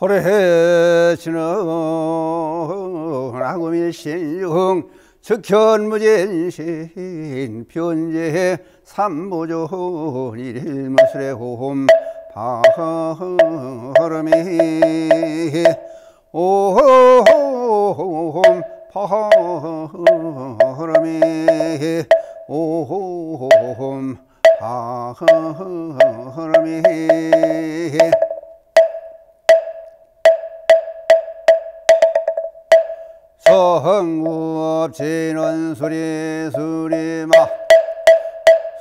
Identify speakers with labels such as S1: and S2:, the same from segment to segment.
S1: 호래치는 아구밀신용 즉현무진신 변제 삼보존 일무술의 홈 바람이 오홈 바람이 오홈 바람이 성구업지는 수리 수리마.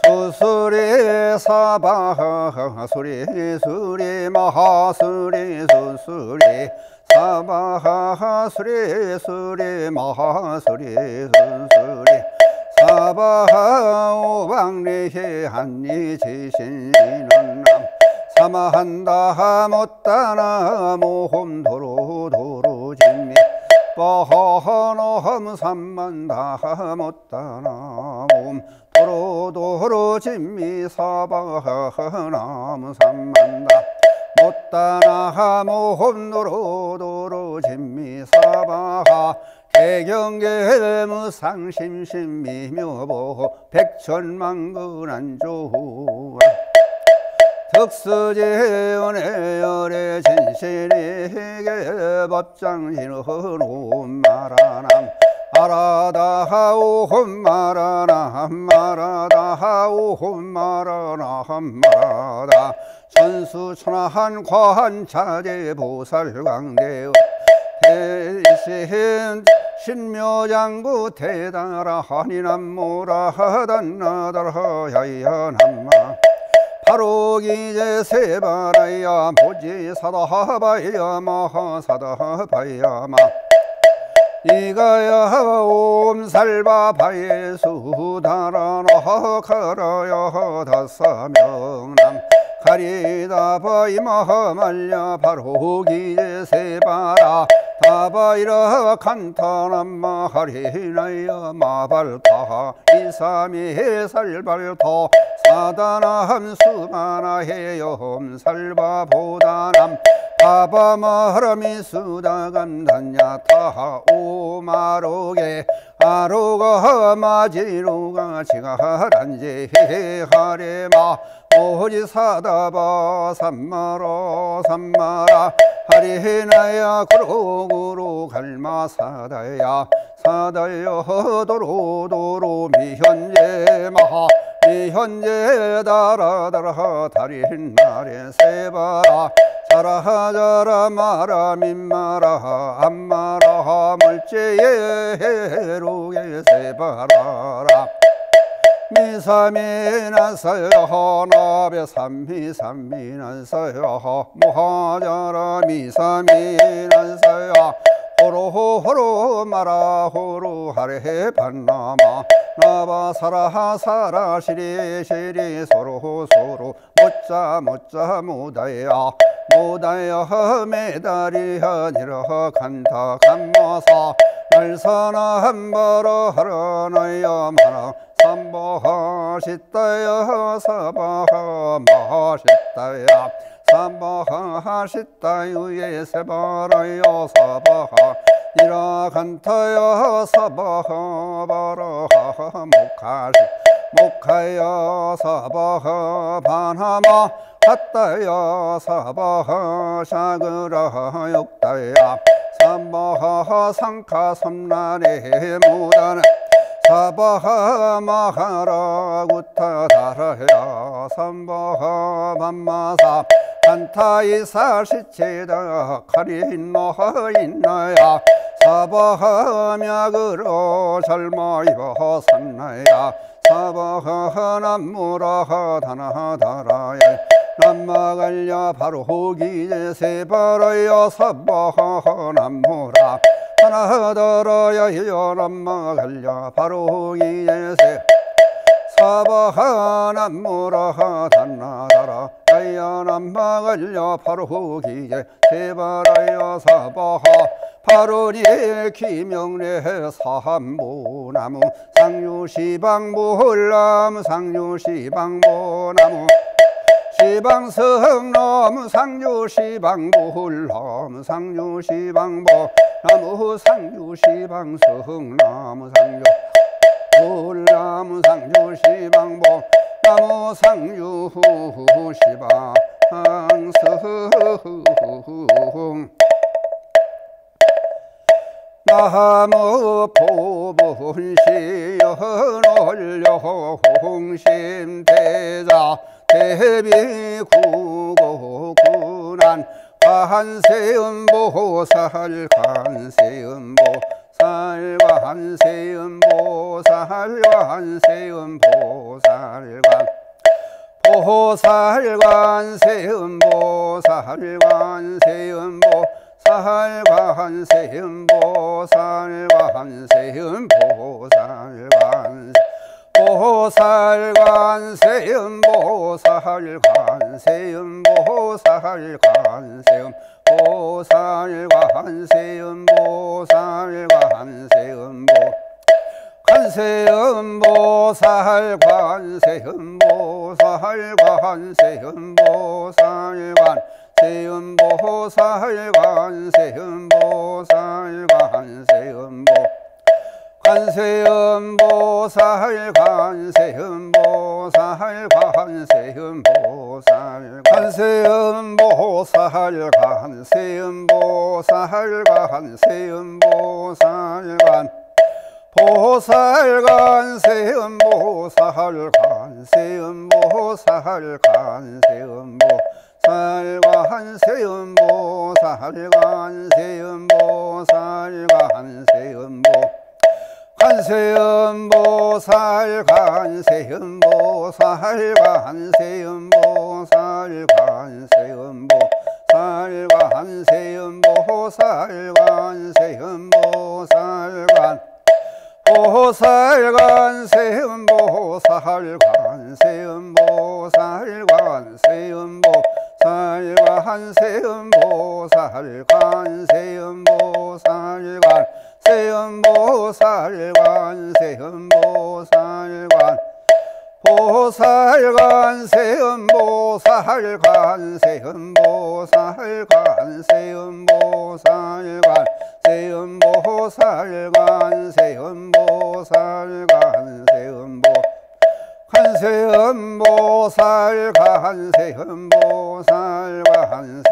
S1: 수수리 사바 수리 수리 마하수리 수수리 사바 수리 수리 마하수리 수수리 사바 오방리히 한리 지신이는 남. 사마한다 못다나 모험 도로 도로 진미 뻔험 삼만다 못다나 몸 도로 도로 진미 사바나무 삼만다. 못다나 모험 도로 도로 진미 사바하. 개경계무상심심 미묘보 백천만근안조 덕수제원의 열의 진실이게 법장신은 마라남 아라다 하오 마라남 마라다 하오 마라남 마라다. 천수천하한 과한자재 보살광대요. 대신 신묘장구 대단하니 남모라 하단 나달하야야 남마 바로 기제 세바라야 보지사다하바야 마하사다하바야마. 이가야 옴살바바예 수다라나 가라야 다사명남 가리다바이 마하말야 바로 기제 세바라 다바이라 간타남 마 하리나야 마발타 이삼이 살발토 사다나함 수마나해요 살바보다남 바바마라미 수다간단야 타하 오마로게 아로가 마지로가 지가란제 하레마 오지 사다바 삼마라 삼마라 하리나야 구로구로 갈마 사다야 사다여 도로 도로 미현재 마하 미현재 다라다라 달인 날에 세바라 자라 자라 마라 민마라 안마라 멀제에 해로게 세바라라. 미사미나서여 나베 삼미삼미나서여 모하자라 미사미나서여 호로 호로 마라 호로 하레 반나마. 나바 사라 사라 시리 시리 소로 소로 못자 못자 모다야 모다야 메다리야 니라 간다. 간마사 날사나 한바라 하라나야 마나 삼바하시다야 사바하 마하시다야 삼바하시다유에 세바라야 사바하 이라 간타야 사바하 바라하 목하시 목하야 사바하 바나마 핫다야 사바하 샤그라 욕다야. 삼바하 상카 섬란의 무단 사바하 마하라 구타 다라야. 삼바하 만마사 한타이 사 시체다 카리노하 있나야. 사바하 мя그로 젊어이버 산나야. 사바하 남무라하 다나다라야 남마갈야 바로 호기제 세바라야 사바하 남무라 하나 더러야 여남마갈야 바로 호기제 세 사바하 남무라하 단나다라 야야 남마갈야 바로 호기제 세바라야 사바하 바로리의 기명례 사함보나무. 상류시방보홀나무 상류시방보나무 시방성남 상주 시방불남 상주 시방보 나무 상주 시방성남 상주 불나무 상주 시방보 나무 상주 시방성. 나무 포분시연 올려 홍심대자 대비 구고군한 관세음보살 관세음보살 관세음보살 관세음보살 보살 관세음보살 관세음보 살 관세음보살 관세음보살 관세 보살 관세음 보살 관세음 보살 관세음 보살 관세음 보살 관세음 보. 관세음 보살 관세음 보살 관세음 보살 관세음 보살 관세음 보살 관세음 보 관세음보살 관세음보살 관세음보살 관세음보살 관세음보살 관세음보살 관 보살 관세음보살 관세음보살 관세음보살 관세음보살 관세음보살 관세음보 관세음보살 관세음보살 관세음보살 관세음보살 관세음보살 관세음보살 관 보살 관세음보살 관세음보살 관세음보살 관세음보살 관세음보살 관 세음보살 관 세음보살 관. 보살 관 세음보살 관 세음보살 관 세음보살 관 세음보살 관 세음보살 관 세음보. 관세음보살 관세음보살 관세음보살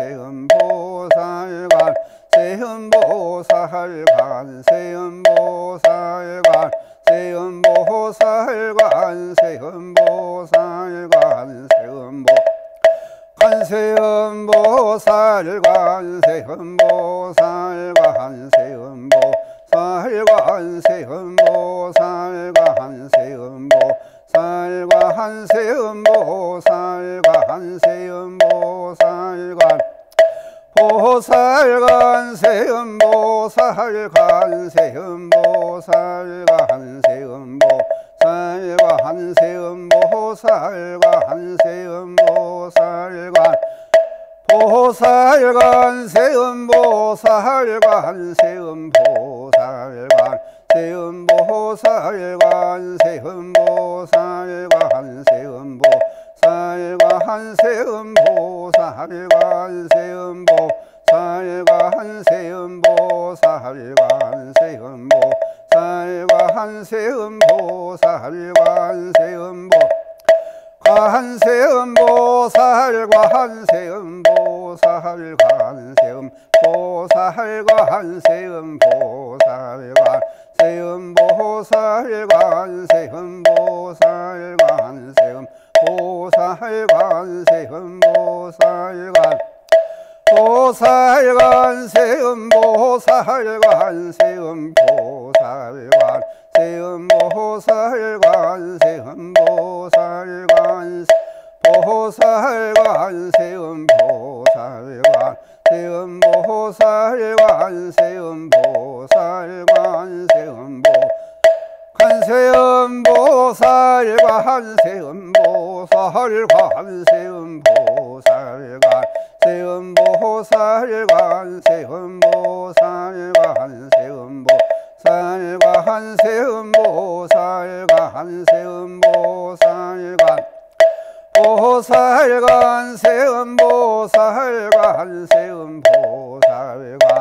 S1: 보살 관 세음 보살 관 세음 보살 관 세음 보살 관 세음 보 관세음 보살 관 세음 보살 관 세음 보살 관 세음 보살 관 세음 보살 관 세음 보살 관 세음 보살 관 보살 관세음 보살 관세음 보살 관세음 보살 관세음 보살 관세음 보살 관. 보살 관세음 보살 관세음 보살 관세음 보살 관세음 보살 관세음보. 살 관세음 보살 관세음 보살 관세음 보살 관세음 보살 관세음 보살 관세음 보 관세음 보살 관세음 보살 관세음 보살 관세음 보살 관세음 보살 관세음 보살 관세음 보살 관 세음 보살 관. 보살 관 세음 보살 관 세음 보살 관 세음 보살 관 세음 보살 관 보살 관 세음 보살 관 세음 보살 관 세음 보살 관 세음보 관세음보살 관세음보살 관세음보살 관세음보살 관세음보살 관세음보살 관세음보살 관세음보살 관 보살관 세음보살관 세음보살관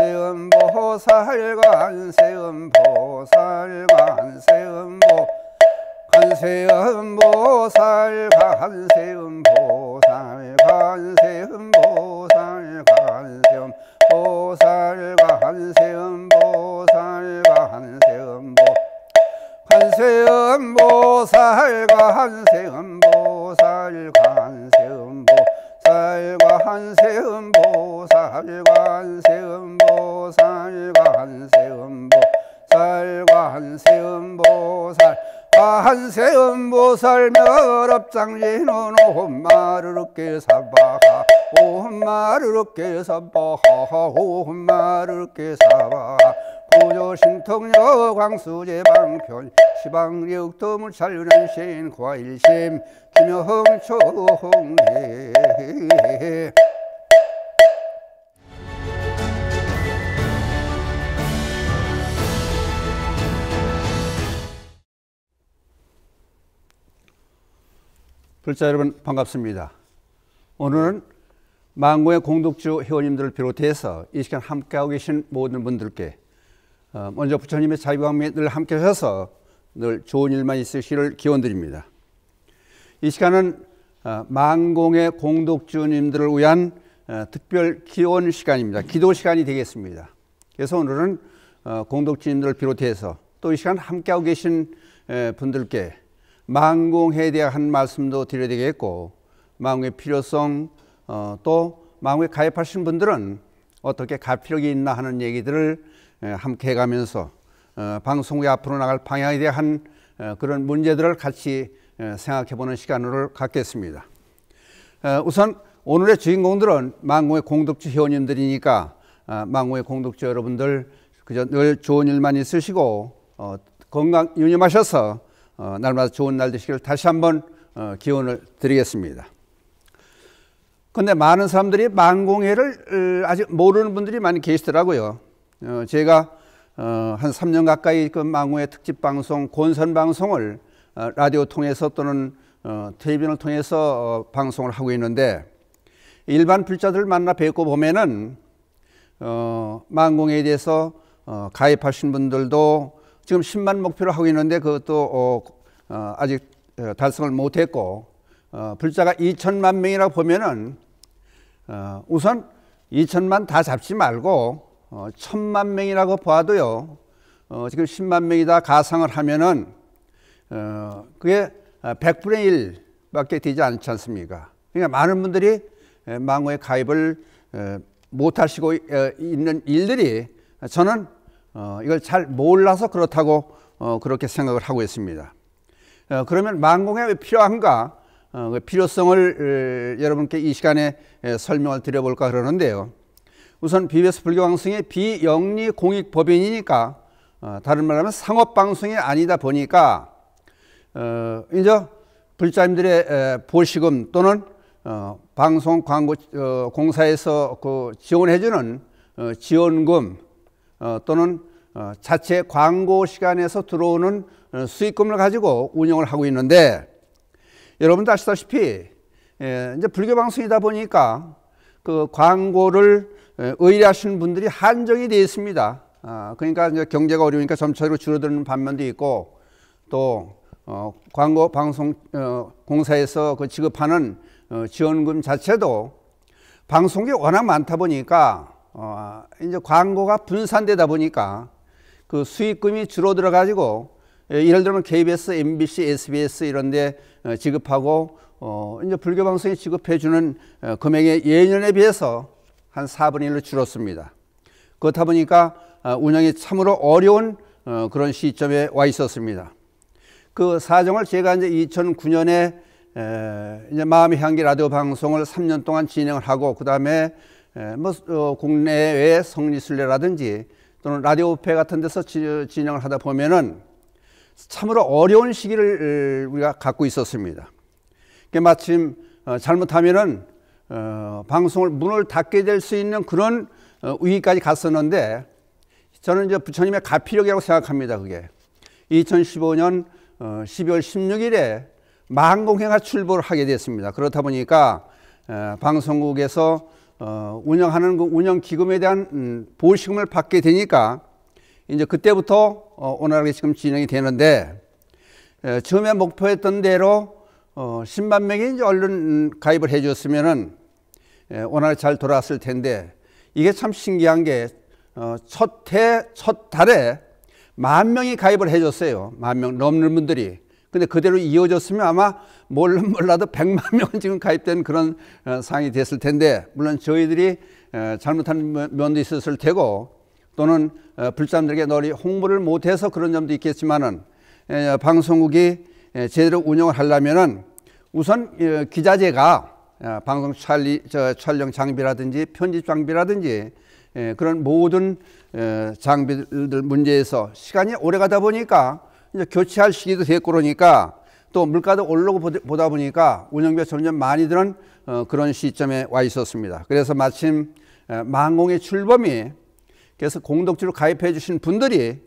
S1: 세음 보살 관 세음 보살 관 세음 보 관세음 보살 관세음 보살 관세음 보살 관세음 보살 관세음 보살 관세음 보 관세음 보살 관세음 보살 관세음보살 관세음 보살 관세음 보살 관세음 보살 관세음 보살 한세음 보살 멸업장진은 오마르르께 사바하 오마르르께 사바하 오마르르께 사바하 구조신통여 광수제 방편 시방력도물 살륜신 과일심 김영총해 불자 여러분 반갑습니다. 오늘은 망고의 공덕주 회원님들을 비롯해서 이 시간 함께하고 계신 모든 분들께 어, 먼저 부처님의 자유광명에 늘 함께 하셔서 늘 좋은 일만 있으시기를 기원드립니다. 이 시간은 어, 망공의 공덕주님들을 위한 어, 특별 기원 시간입니다. 기도 시간이 되겠습니다. 그래서 오늘은 공덕주님들을 비롯해서 또 이 시간 함께하고 계신 분들께 망공에 대한 말씀도 드려야 되겠고 망공의 필요성 또 망공에 가입하신 분들은 어떻게 갈 필요가 있나 하는 얘기들을 함께 해가면서 어, 방송국이 앞으로 나갈 방향에 대한 어, 그런 문제들을 같이 생각해 보는 시간을 갖겠습니다. 우선 오늘의 주인공들은 망고의 공덕주 회원님들이니까 어, 망고의 공덕주 여러분들 그저 늘 좋은 일만 있으시고 건강 유념하셔서 날마다 좋은 날 되시기를 다시 한번 기원을 드리겠습니다. 근데 많은 사람들이 망공회를 아직 모르는 분들이 많이 계시더라고요. 어, 제가 어, 한 3년 가까이 그 망우의 특집 방송, 곤선 방송을 어, 라디오 통해서 또는 어, 텔레비전을 통해서 어, 방송을 하고 있는데 일반 불자들 만나 뵙고 보면은 어, 망공에 대해서 어, 가입하신 분들도 지금 10만 목표로 하고 있는데 그것도 어, 어, 아직 어, 달성을 못했고 어, 불자가 2천만 명이라고 보면은 어, 우선 2천만 다 잡지 말고 어, 천만 명이라고 봐도요, 어, 지금 10만 명이다 가상을 하면은, 어, 그게 100분의 1밖에 되지 않지 않습니까? 그러니까 많은 분들이 망고에 가입을 못 하시고 있는 일들이 저는 어, 이걸 잘 몰라서 그렇다고 어, 그렇게 생각을 하고 있습니다. 어, 그러면 망공에 왜 필요한가? 어, 그 필요성을 여러분께 이 시간에 설명을 드려볼까 그러는데요. 우선 BBS 불교방송의 비영리 공익 법인이니까 어, 다른 말로 하면 상업 방송이 아니다 보니까 어, 이제 불자님들의 에, 보시금 또는 어, 방송 광고 어, 공사에서 그 지원해주는 어, 지원금 어, 또는 어, 자체 광고 시간에서 들어오는 어, 수익금을 가지고 운영을 하고 있는데 여러분도 아시다시피 에, 예, 이제 불교 방송이다 보니까 그 광고를 의뢰하시는 분들이 한정이 되어 있습니다. 아, 그러니까 이제 경제가 어려우니까 점차로 줄어드는 반면도 있고 또 어, 광고 방송 어, 공사에서 그 지급하는 어, 지원금 자체도 방송이 워낙 많다 보니까 어, 이제 광고가 분산되다 보니까 그 수익금이 줄어들어 가지고 예를 들면 KBS, MBC, SBS 이런데 어, 지급하고 어, 이제 불교 방송에 지급해 주는 어, 금액의 예년에 비해서 한 4분의 1로 줄었습니다. 그렇다 보니까 어, 운영이 참으로 어려운 어, 그런 시점에 와 있었습니다. 그 사정을 제가 이제 2009년에 이제 마음의 향기 라디오 방송을 3년 동안 진행을 하고 그 다음에 뭐 어, 국내외 성리순례라든지 또는 라디오페 같은 데서 진행을 하다 보면은 참으로 어려운 시기를 우리가 갖고 있었습니다. 마침 잘못하면은 어, 방송을 문을 닫게 될 수 있는 그런 어, 위기까지 갔었는데 저는 이제 부처님의 가피력이라고 생각합니다. 그게 2015년 어, 12월 16일에 만공회가 출범을 하게 됐습니다. 그렇다 보니까 에, 방송국에서 어, 운영하는 그 운영 기금에 대한 음, 보시금을 받게 되니까 이제 그때부터 어, 원활하게 지금 진행이 되는데 에, 처음에 목표했던 대로 어, 10만 명이 이제 얼른 음, 가입을 해줬으면은 에, 원활히 잘 돌아왔을 텐데 이게 참 신기한 게 어, 첫 해, 첫 달에 만 명이 가입을 해줬어요. 만 명 넘는 분들이. 근데 그대로 이어졌으면 아마 몰라 몰라도 100만 명은 지금 가입된 그런 어, 상황이 됐을 텐데 물론 저희들이 어, 잘못한 면도 있었을 테고 또는 어, 불자들에게 널리 홍보를 못해서 그런 점도 있겠지만은 방송국이 제대로 운영을 하려면은 우선 기자재가 방송 촬영 장비라든지 편집 장비라든지 그런 모든 장비들 문제에서 시간이 오래 가다 보니까 이제 교체할 시기도 됐고 그러니까 또 물가도 올라오고 보다 보니까 운영비가 점점 많이 드는 어, 그런 시점에 와 있었습니다. 그래서 마침 망공의 출범이 그래서 공덕주로 가입해 주신 분들이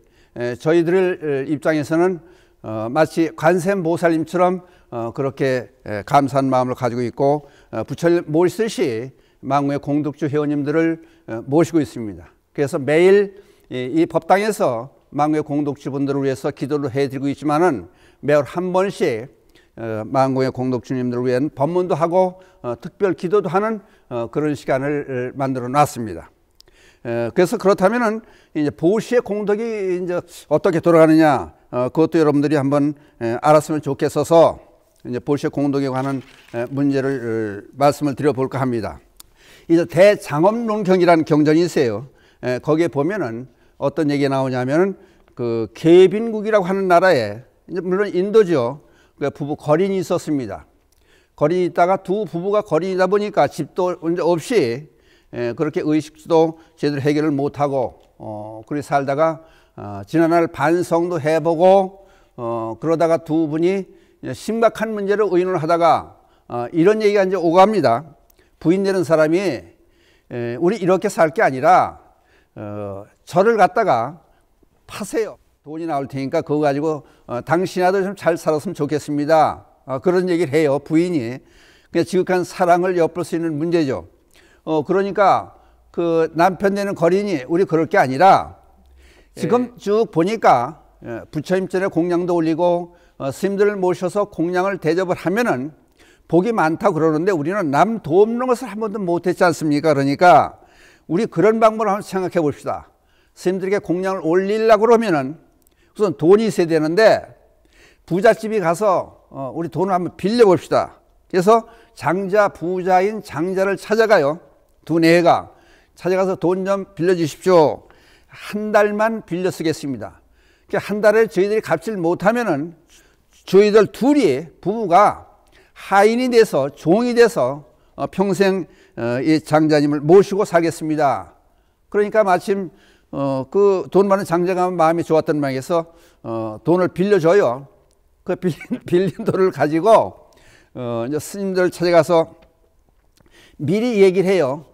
S1: 저희들 입장에서는 어, 마치 관세모살님처럼 어, 그렇게 감사한 마음을 가지고 있고 부처님 모시듯이 망공의 공덕주 회원님들을 모시고 있습니다. 그래서 매일 이 법당에서 망고의 공덕주 분들을 위해서 기도를 해드리고 있지만은 매월 한 번씩 어, 망고의 공덕주님들을 위한 법문도 하고 어, 특별 기도도 하는 어, 그런 시간을 만들어 놨습니다. 그래서 그렇다면은 이제 보시의 공덕이 이제 어떻게 돌아가느냐 그것도 여러분들이 한번 알았으면 좋겠어서 이제 보시의 공덕에 관한 문제를 말씀을 드려볼까 합니다. 이제 대장엄론경이라는 경전이 있어요. 거기에 보면은 어떤 얘기가 나오냐면은 그 계빈국이라고 하는 나라에 물론 인도죠. 그 부부 거린이 있었습니다. 거린이 있다가 두 부부가 거린이다 보니까 집도 없이 예, 그렇게 의식도 제대로 해결을 못하고 어, 그렇게 살다가 어, 지난날 반성도 해보고 어, 그러다가 두 분이 심각한 문제를 의논을 하다가 어, 이런 얘기가 이제 오갑니다. 부인 되는 사람이 에, 우리 이렇게 살 게 아니라 어, 저를 갖다가 파세요. 돈이 나올 테니까 그거 가지고 어, 당신 아들 좀 잘 살았으면 좋겠습니다. 어, 그런 얘기를 해요. 부인이. 그냥 지극한 사랑을 엿볼 수 있는 문제죠. 어, 그러니까 그 남편 되는 거린이 우리 그럴 게 아니라 지금 예. 쭉 보니까 예, 부처님 전에 공양도 올리고 어, 스님들을 모셔서 공양을 대접을 하면은 복이 많다 그러는데 우리는 남 돕는 것을 한 번도 못했지 않습니까? 그러니까 우리 그런 방법을 한번 생각해 봅시다. 스님들에게 공양을 올리려고 그러면은 우선 돈이 있어야 되는데 부잣집이 가서 어, 우리 돈을 한번 빌려 봅시다. 그래서 장자 부자인 장자를 찾아가요. 두 네가 찾아가서 돈 좀 빌려 주십시오. 한 달만 빌려 쓰겠습니다. 그러니까 한 달에 저희들이 갚질 못하면은 저희들 둘이 부부가 하인이 돼서 종이 돼서 어, 평생 어, 이 장자님을 모시고 살겠습니다. 그러니까 마침 어, 그돈 많은 장자가 마음이 좋았던 모양에서 어, 돈을 빌려줘요. 그 빌린, 돈을 가지고 어, 이제 스님들 찾아가서 미리 얘기를 해요.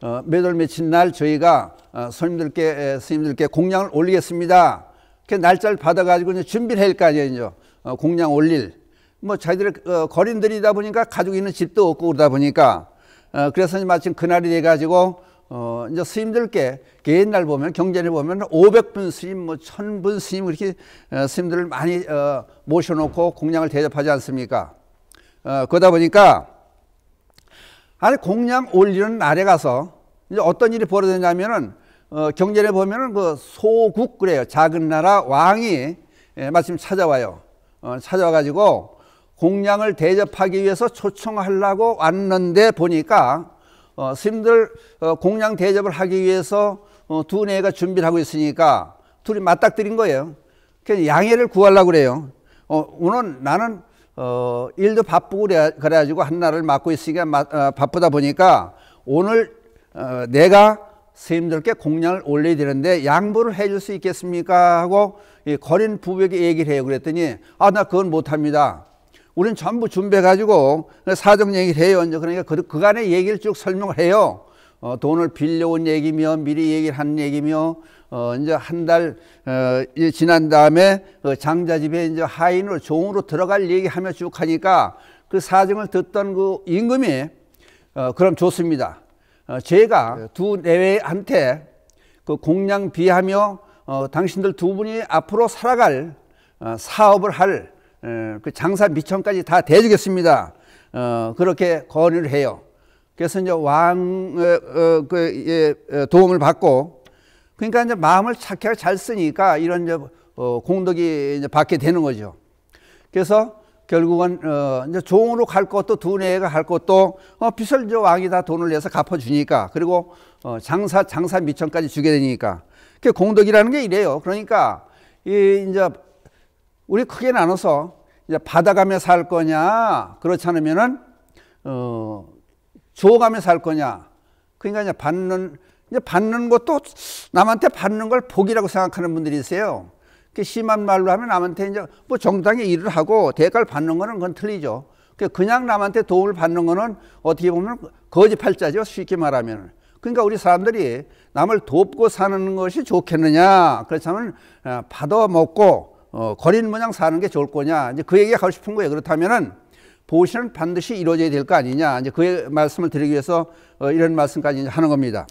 S1: 어, 몇월 며칠 날 저희가 어, 스님들께 스님들께 공양을 올리겠습니다. 그 날짜를 받아가지고 이제 준비를 할거 아니에요. 어, 공양 올릴. 뭐 자기들 어, 거린들이다 보니까 가지고 있는 집도 없고 그러다 보니까 어, 그래서 마침 그날이 돼가지고 어, 이제 스님들께 옛날 보면 경전에 보면 500분 스님, 뭐 1000분 스님 이렇게 어, 스님들을 많이 어, 모셔놓고 공양을 대접하지 않습니까? 어, 그러다 보니까 아니 공양 올리는 날에 가서 이제 어떤 일이 벌어졌냐면은 어, 경전에 보면은 그 소국 그래요. 작은 나라 왕이 예, 마침 찾아와요. 어, 찾아와가지고 공양을 대접하기 위해서 초청하려고 왔는데 보니까 어, 스님들 어, 공양 대접을 하기 위해서 어, 두 네가 준비를 하고 있으니까 둘이 맞닥뜨린 거예요. 그래서 양해를 구하려고 그래요. 어, 오늘 나는 어, 일도 바쁘고 그래, 그래 가지고 한 날을 맡고 있으니까 마, 어, 바쁘다 보니까 오늘 어, 내가 스님들께 공양을 올려야 되는데 양보를 해줄 수 있겠습니까? 하고 이 거린 부부에게 얘기를 해요. 그랬더니 아, 나 그건 못합니다. 우리는 전부 준비해가지고 사정 얘기를 해요. 그러니까 그, 그간의 얘기를 쭉 설명을 해요. 어, 돈을 빌려온 얘기며 미리 얘기를 한 얘기며 어, 이제 한 달, 어, 지난 다음에 어, 장자 집에 이제 하인으로 종으로 들어갈 얘기하며 쭉 하니까 그 사정을 듣던 그 임금이 어, 그럼 좋습니다. 어, 제가 두 내외한테 그 공양 비하며 어, 당신들 두 분이 앞으로 살아갈 어, 사업을 할 그 장사 미천까지 다 대주겠습니다. 어, 그렇게 건의를 해요. 그래서 이제 왕의 어, 그, 예, 도움을 받고 그러니까 이제 마음을 착하게 잘 쓰니까 이런 이제 어, 공덕이 이제 받게 되는 거죠. 그래서 결국은 어, 이제 종으로 갈 것도 두뇌가 할 것도 어, 빚을 이제 왕이 다 돈을 내서 갚아주니까 그리고 어, 장사 장사 미천까지 주게 되니까 그 공덕이라는 게 이래요. 그러니까 이 이제 우리 크게 나눠서 이제 받아가며 살 거냐 그렇지 않으면은 어 줘가며 살 거냐 그러니까 이제 받는 이제 받는 것도 남한테 받는 걸 복이라고 생각하는 분들이 있어요. 그 심한 말로 하면 남한테 이제 뭐 정당히 일을 하고 대가를 받는 거는 그건 틀리죠. 그냥 남한테 도움을 받는 거는 어떻게 보면 거짓 팔자죠. 쉽게 말하면. 그러니까 우리 사람들이 남을 돕고 사는 것이 좋겠느냐. 그렇다면 어, 받아 먹고 어, 거린 모양 사는 게 좋을 거냐. 이제 그 얘기가 하고 싶은 거예요. 그렇다면은 보시는 반드시 이루어져야 될 거 아니냐. 이제 그 말씀을 드리기 위해서 어, 이런 말씀까지 하는 겁니다.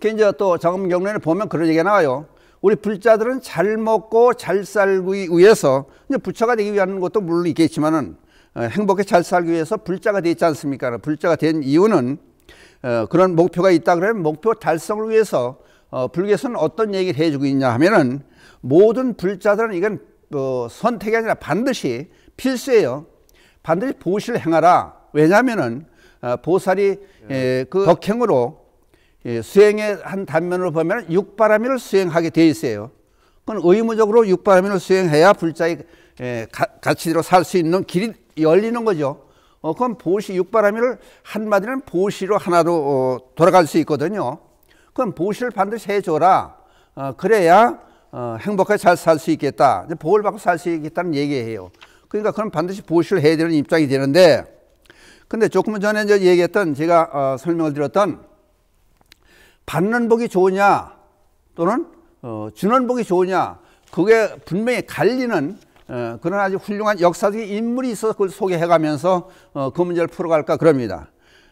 S1: 그 이제 또 정음 경례를 보면 그런 얘기가 나와요. 우리 불자들은 잘 먹고 잘 살기 위해서 이제 부처가 되기 위한 것도 물론 있겠지만은 어, 행복하게 잘 살기 위해서 불자가 되지 않습니까? 불자가 된 이유는 어, 그런 목표가 있다 그러면 목표 달성을 위해서 어, 불교에서는 어떤 얘기를 해주고 있냐 하면은 모든 불자들은 이건 어, 선택이 아니라 반드시 필수예요. 반드시 보시를 행하라. 왜냐하면은 어, 보살이 예, 그 덕행으로 예, 수행의 한 단면으로 보면 육바라밀을 수행하게 돼 있어요. 그건 의무적으로 육바라밀을 수행해야 불자의 예, 가치대로 살 수 있는 길이 열리는 거죠. 어, 그건 보시 육바라밀을 한마디는 보시로 하나로 어, 돌아갈 수 있거든요. 그럼 보시를 반드시 해줘라. 어, 그래야 어, 행복하게 잘 살 수 있겠다. 복을 받고 살 수 있겠다는 얘기예요. 그러니까 그럼 반드시 보시를 해야 되는 입장이 되는데, 근데 조금 전에 이제 얘기했던 제가 어, 설명을 드렸던 받는 복이 좋으냐 또는 어, 주는 복이 좋으냐 그게 분명히 갈리는 어, 그런 아주 훌륭한 역사적인 인물이 있어서 그걸 소개해가면서 어, 그 문제를 풀어갈까 그럽니다.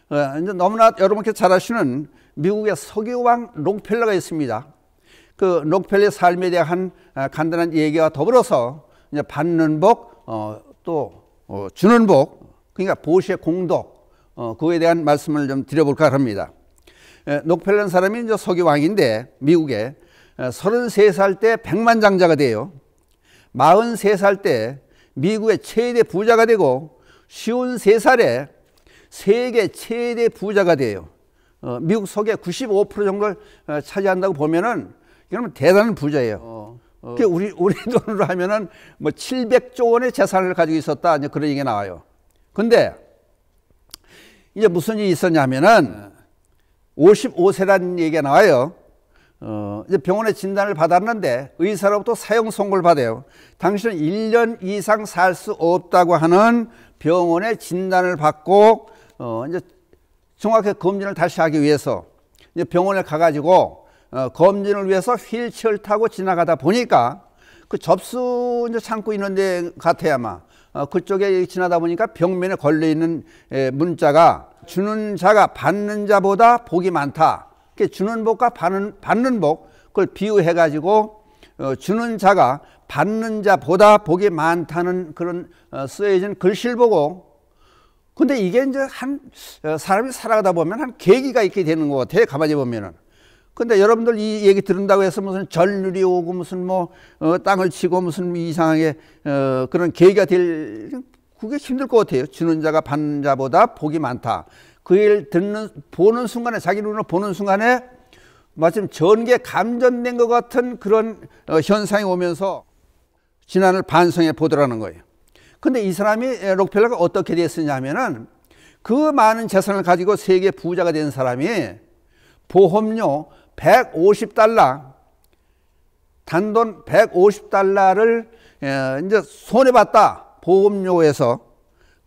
S1: 어, 이제 너무나 여러분께 잘 아시는 미국의 석유왕 록펠러가 있습니다. 그 록펠러의 삶에 대한 아, 간단한 얘기와 더불어서 이제 받는 복, 어, 또 어, 주는 복, 그러니까 보시의 공덕, 어, 그에 대한 말씀을 좀 드려볼까 합니다. 록펠러 사람이 이제 석유왕인데 미국에 33살 때 백만장자가 돼요. 43살 때 미국의 최대 부자가 되고 53살에 세계 최대 부자가 돼요. 어, 미국 속의 95% 정도를 어, 차지한다고 보면은 이러면 대단한 부자예요. 어, 어. 그 우리 우리 돈으로 하면은 뭐 700조 원의 재산을 가지고 있었다 이제 그런 얘기 나와요. 근데 이제 무슨 일이 있었냐면은 55세라는 얘기가 나와요. 어, 이제 병원에 진단을 받았는데 의사로부터 사형 선고를 받아요. 당신은 1년 이상 살 수 없다고 하는 병원에 진단을 받고 어, 이제 정확하게 검진을 다시 하기 위해서 이제 병원에 가가지고 어, 검진을 위해서 휠체어를 타고 지나가다 보니까 그 접수 이제 창고 있는데 같아야 아마 어, 그쪽에 지나다 보니까 벽면에 걸려 있는 문자가 주는 자가 받는 자보다 복이 많다. 주는 복과 받는, 받는 복, 그걸 비유해 가지고 어, 주는 자가 받는 자보다 복이 많다는 그런 어, 쓰여진 글씨를 보고 근데 이게 이제 한 어, 사람이 살아가다 보면 한 계기가 있게 되는 것 같아요. 가만히 보면은. 근데 여러분들 이 얘기 들은다고 해서 무슨 전율이 오고 무슨 뭐 어, 땅을 치고 무슨 이상하게 어, 그런 계기가 될 그게 힘들 것 같아요. 주는 자가 받는 자보다 복이 많다. 그 일 듣는 보는 순간에 자기 눈으로 보는 순간에 마침 전개 감전된 것 같은 그런 어, 현상이 오면서 지난을 반성해 보더라는 거예요. 근데 이 사람이 록펠러가 어떻게 됐었냐면은 그 많은 재산을 가지고 세계 부자가 된 사람이 보험료 150달러 단돈 150달러를 이제 손해 봤다 보험료에서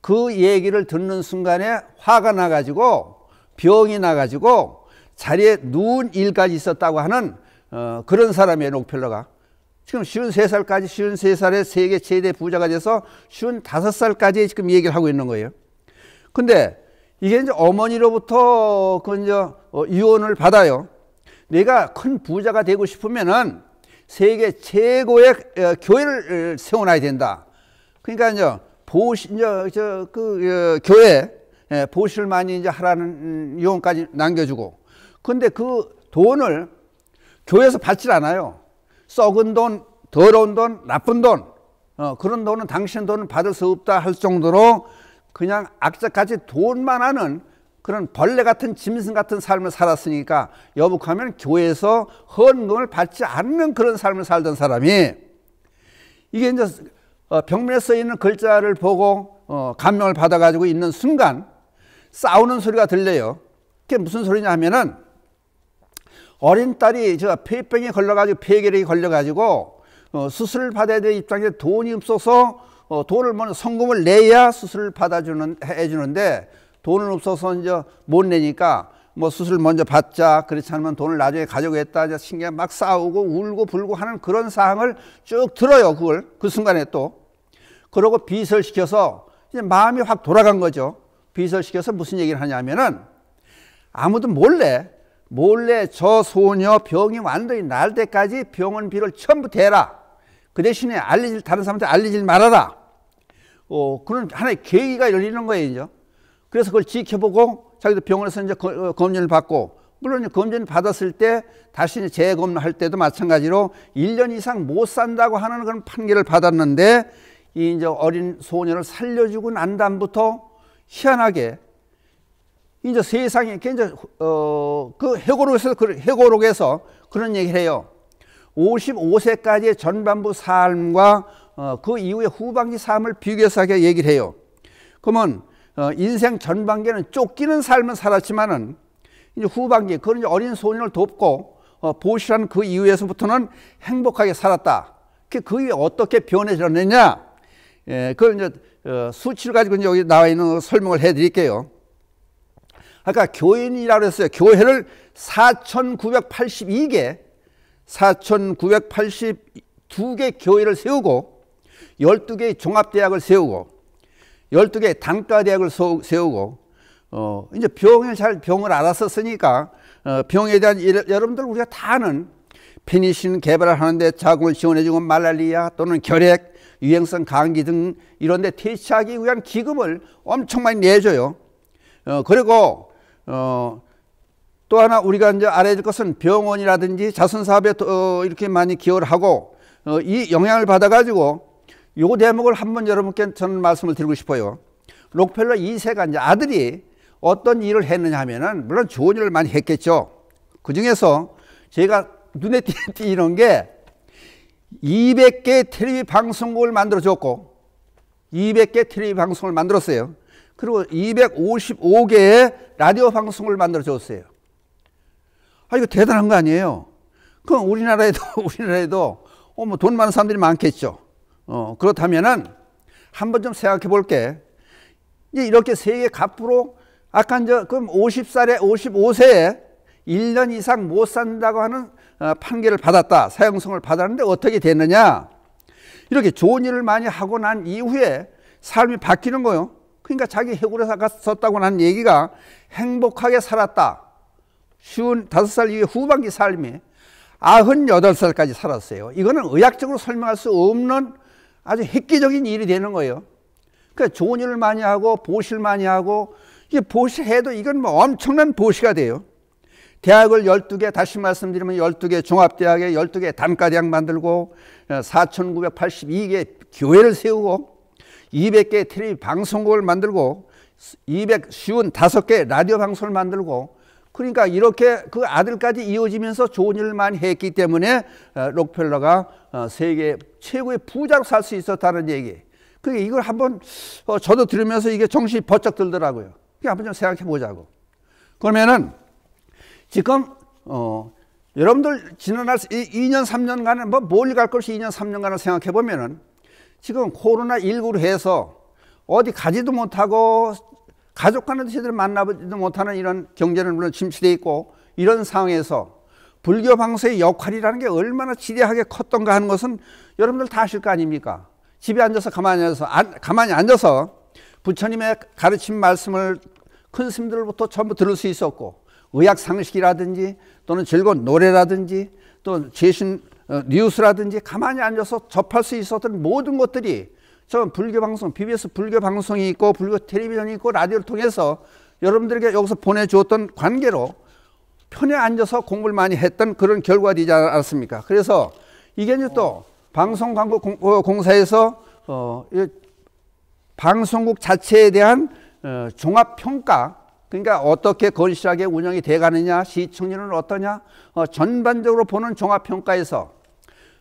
S1: 그 얘기를 듣는 순간에 화가 나가지고 병이 나가지고 자리에 누운 일까지 있었다고 하는 어, 그런 사람이에요, 록펠러가. 지금 53살까지 53살에 세계 최대 부자가 돼서 55살까지 지금 얘기를 하고 있는 거예요. 근데 이게 이제 어머니로부터 그 이제 어, 유언을 받아요. 내가 큰 부자가 되고 싶으면은 세계 최고의 어, 교회를 세워놔야 된다. 그러니까 이제 보시 이제 저그 어, 교회 예, 보시를 많이 이제 하라는 유언까지 남겨주고. 근데 그 돈을 교회에서 받질 않아요. 썩은 돈, 더러운 돈, 나쁜 돈, 어, 그런 돈은 당신 돈을 받을 수 없다 할 정도로 그냥 악착같이 돈만 하는 그런 벌레 같은 짐승 같은 삶을 살았으니까 여북하면 교회에서 헌금을 받지 않는 그런 삶을 살던 사람이 이게 이제 어, 벽면에 써 있는 글자를 보고 어, 감명을 받아가지고 있는 순간 싸우는 소리가 들려요. 그게 무슨 소리냐 하면은 어린 딸이 저 폐병에 걸려가지고 폐결핵이 걸려가지고 어, 수술을 받아야 될 입장에 돈이 없어서 어, 돈을 먼저 성금을 내야 수술을 받아주는 해주는데 돈은 없어서 이제 못 내니까 뭐 수술 먼저 받자 그렇지 않으면 돈을 나중에 가져오겠다 신경 막 싸우고 울고 불고 하는 그런 상황을 쭉 들어요 그걸 그 순간에 또 그러고 비설시켜서 이제 마음이 확 돌아간 거죠 비설시켜서 무슨 얘기를 하냐면은 아무도 몰래 몰래 저 소녀 병이 완전히 날 때까지 병원비를 전부 대라. 그 대신에 알리질 다른 사람한테 알리질 말아라. 어, 그런 하나의 계기가 열리는 거예요, 이제. 그래서 그걸 지켜보고 자기도 병원에서 이제 어, 검진을 받고 물론 검진을 받았을 때 다시 재검할 때도 마찬가지로 1년 이상 못 산다고 하는 그런 판결을 받았는데 이 이제 어린 소녀를 살려주고 난 다음부터 희한하게 이제 세상에 이제 어그 해고록에서 그 해고록에서 그런 얘기를 해요. 55세까지의 전반부 삶과 어, 그 이후의 후반기 삶을 비교해서 얘기를 해요. 그러면 어, 인생 전반기에는 쫓기는 삶을 살았지만은 이제 후반기 그런 이제 어린 소년을 돕고 어, 보시라는 그 이후에서부터는 행복하게 살았다. 그, 그 이후에 어떻게 변해졌느냐? 예, 그걸 이제 어, 수치를 가지고 이제 여기 나와 있는 설명을 해드릴게요. 아까 교인이라고 했어요. 교회를 4,982개, 4,982개 교회를 세우고 12개의 종합대학을 세우고 12개의 단과대학을 세우고 어, 이제 병을 잘 병을 알았었으니까 어, 병에 대한 일, 여러분들 우리가 다 아는 페니신 개발을 하는데 자금을 지원해주고 말랄리아 또는 결핵, 유행성 감기 등 이런데 퇴치하기 위한 기금을 엄청 많이 내줘요. 어, 그리고 어, 또 하나 우리가 이제 알아야 될 것은 병원이라든지 자선 사업에 어, 이렇게 많이 기여를 하고 어, 이 영향을 받아가지고 요 대목을 한번 여러분께 저는 말씀을 드리고 싶어요. 록펠러 2세가 이제 아들이 어떤 일을 했느냐 하면은 물론 좋은 일을 많이 했겠죠. 그 중에서 제가 눈에 띄는 게 200개 텔레비 방송국을 만들어 줬고 200개 텔레비 방송을 만들었어요. 그리고 255개의 라디오 방송을 만들어 줬어요. 아, 이거 대단한 거 아니에요? 그럼 우리나라에도, 우리나라에도, 어, 뭐돈 많은 사람들이 많겠죠. 어, 그렇다면은 한번 좀 생각해 볼게. 이렇게 세계 갑부로 아까 이제 그럼 50살에 55세에 1년 이상 못 산다고 하는 어, 판결을 받았다. 사형성을 받았는데 어떻게 됐느냐? 이렇게 좋은 일을 많이 하고 난 이후에 삶이 바뀌는 거요. 그러니까 자기 해골에서 썼다고 하는 얘기가 행복하게 살았다. 쉬운 다섯 살 이후에 후반기 삶이 아흔 여덟 살까지 살았어요. 이거는 의학적으로 설명할 수 없는 아주 획기적인 일이 되는 거예요. 그러니까 좋은 일을 많이 하고 보시를 많이 하고 이게 보시해도 이건 뭐 엄청난 보시가 돼요. 대학을 12개 다시 말씀드리면 12개 종합대학에 12개 단과대학 만들고 4,982개 교회를 세우고 200개 텔레비 방송국을 만들고 255개 라디오 방송을 만들고 그러니까 이렇게 그 아들까지 이어지면서 좋은 많이 했기 때문에 어, 록펠러가 어, 세계 최고의 부자로 살 수 있었다는 얘기. 그게 이걸 한번 어, 저도 들으면서 이게 정신이 번쩍 들더라고요. 한번 좀 생각해 보자고. 그러면은 지금 어 여러분들 지난날 2년 3년간은 뭐 멀리 갈 것이 2년 3년간을 생각해 보면은 지금 코로나 19로 해서 어디 가지도 못하고 가족과는 제대로 만나보지도 못하는 이런 경제는 물론 침체되어 있고 이런 상황에서 불교 방송의 역할이라는 게 얼마나 지대하게 컸던가 하는 것은 여러분들 다 아실 거 아닙니까? 집에 앉아서 가만히 앉아서 안, 가만히 앉아서 부처님의 가르침 말씀을 큰 스님들부터 전부 들을 수 있었고 의학 상식이라든지 또는 즐거운 노래라든지 또 최신 어, 뉴스라든지 가만히 앉아서 접할 수 있었던 모든 것들이 저 불교 방송, BBS 불교 방송이 있고 불교 텔레비전이 있고 라디오를 통해서 여러분들에게 여기서 보내주었던 관계로 편에 앉아서 공부를 많이 했던 그런 결과가 되지 않았습니까? 그래서 이게 이제 또 방송 광고 어, 공사에서 어, 방송국 자체에 대한 어, 종합 평가 그러니까 어떻게 건실하게 운영이 돼 가느냐 시청률은 어떠냐 어, 전반적으로 보는 종합 평가에서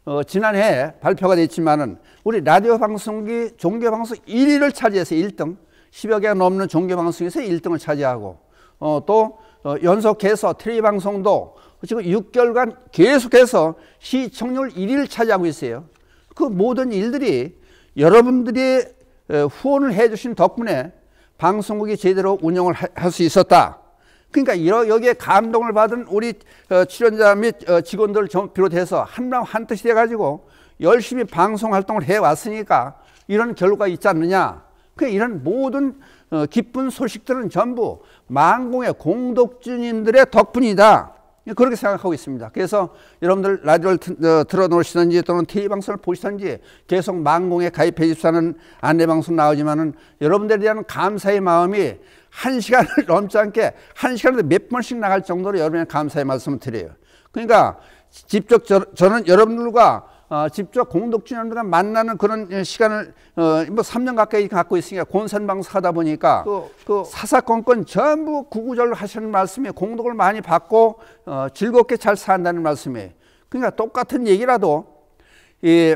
S1: 어, 지난해 발표가 됐지만은 우리 라디오 방송기 종교 방송 1위를 차지해서 1등 10여 개가 넘는 종교 방송에서 1등을 차지하고 어, 또 어, 연속해서 텔레비 방송도 지금 6개월간 계속해서 시청률 1위를 차지하고 있어요. 그 모든 일들이 여러분들이 후원을 해주신 덕분에 방송국이 제대로 운영을 할 수 있었다. 그러니까 여기에 감동을 받은 우리 어, 출연자 및 어, 직원들 비롯해서 한마음 한뜻이 돼가지고 열심히 방송 활동을 해왔으니까 이런 결과가 있지 않느냐. 그 이런 모든 어, 기쁜 소식들은 전부 망공의 공덕주님들의 덕분이다. 그렇게 생각하고 있습니다. 그래서 여러분들 라디오를 틀어놓으시든지 또는 TV 방송을 보시든지 계속 망공에 가입해 주시는 안내방송 나오지만은 여러분들에 대한 감사의 마음이 한 시간을 넘지 않게 한 시간에 몇 번씩 나갈 정도로 여러분의 감사의 말씀을 드려요. 그러니까 직접 저, 저는 여러분들과 어, 직접 공덕주님들과 만나는 그런 시간을 어, 뭐 3년 가까이 갖고 있으니까 곤산방송 하다 보니까 그, 그 사사건건 전부 구구절로 하시는 말씀에 공덕을 많이 받고 어, 즐겁게 잘 산다는 말씀이에요. 그러니까 똑같은 얘기라도 이